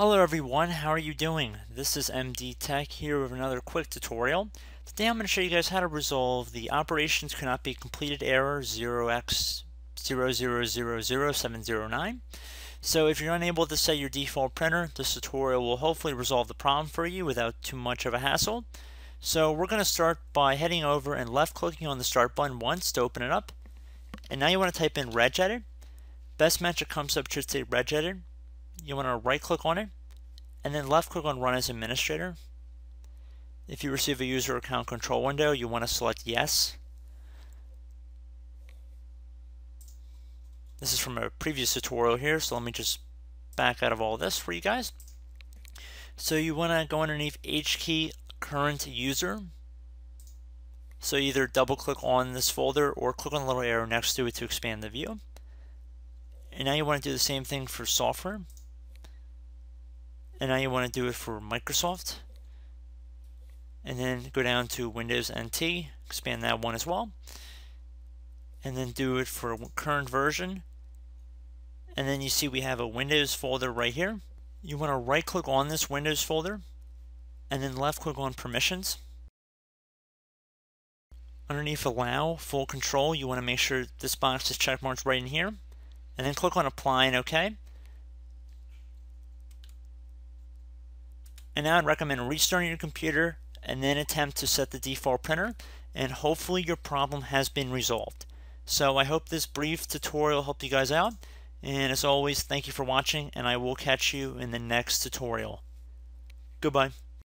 Hello everyone, how are you doing? This is MD Tech here with another quick tutorial. Today I'm going to show you guys how to resolve the operations cannot be completed error 0x0000709. So if you're unable to set your default printer, this tutorial will hopefully resolve the problem for you without too much of a hassle. So we're going to start by heading over and left clicking on the start button once to open it up. And now you want to type in regedit. Best match that comes up should say regedit you want to right click on it and then left click on run as administrator. If you receive a user account control window, you want to select yes. This is from a previous tutorial here, so let me just back out of all this for you guys. So you want to go underneath H key current user. So either double click on this folder or click on the little arrow next to it to expand the view. And now you want to do the same thing for software. And now you want to do it for Microsoft. And then go down to Windows NT, expand that one as well. And then do it for current version. And then you see we have a Windows folder right here. You want to right click on this Windows folder and then left click on permissions. Underneath allow full control, you want to make sure this box is checkmarked right in here. And then click on apply and OK. And now I'd recommend restarting your computer and then attempt to set the default printer and hopefully your problem has been resolved. So I hope this brief tutorial helped you guys out and as always thank you for watching and I will catch you in the next tutorial. Goodbye.